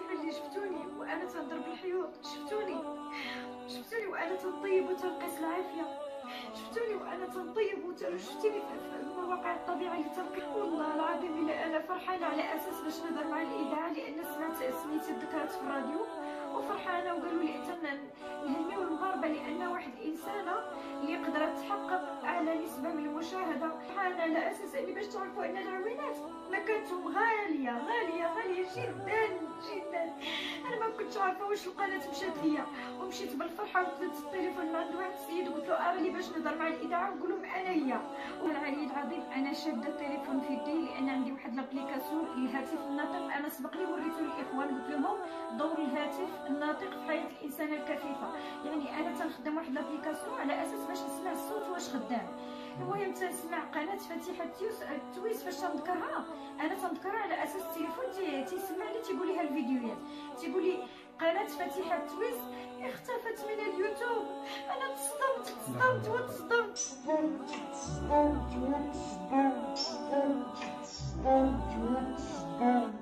بناتي ملي شفتوني وأنا تنضرب الحيوط؟ شفتوني؟ شفتوني وأنا تنطيب وتنقيس العافية؟ شفتوني وأنا تنطيب وت- شفتيني في المواقع الطبيعه اللي تنقي والله العظيم الا أنا فرحانة على أساس باش نهضر مع الاذاعه لأن سمعت سميتي ذكرت في الراديو وفرحانة وقالوا لي حتى نهنيو المغاربة لأن واحد الانسانه اللي قدرت تحقق أعلى نسبة من المشاهدة. فرحانة على أساس أني باش تعرفوا أن العوينات مكانتهم غالية غالية غالية جدا. ما كنتش عارفة واش القناة مشات ليا. ومشيت بالفرحة وطلبت التليفون من عند واحد السيد. وقلت له ارى لي باش نهضر مع الاذاعه ونقول لهم أنا هي والعلي العظيم أنا شادة التليفون في يدي لأن عندي واحد l'application الهاتف الناطق. أنا سبق لي وريته للإخوان. قلت لهم دور الهاتف الناطق في حياة الانسانه الكفيفه يعني أنا تنخدم واحد l'application على أساس باش نسمع الصوت واش خدام. المهم تنسمع قناة فتيحه تيوس التويس فاش تنذكرها. أنا تنذكرها لي قناه فتيحه تويس اختفت من اليوتيوب. أنا تصدمت تصدمت وتصدمت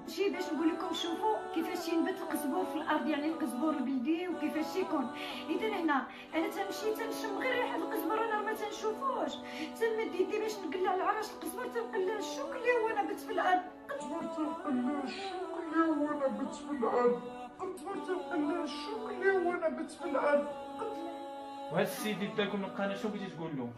شي باش نقول لكم شوفوا كيفاش ينبت القزبور في الأرض يعني القزبور البلدي وكيفاش يكون. إذا هنا أنا تنمشي تنشم غير ريحه القزبر أنا ما تنشوفوش. تنمد يدي باش نقلع العرش القزبر تنقلع الشوك اللي هو نبت في الأرض. قزبر تنقلع الشوك اللي هو نبت في الأرض. بت في وهاد السيد داكم القناه شنو بغيتي تقول له؟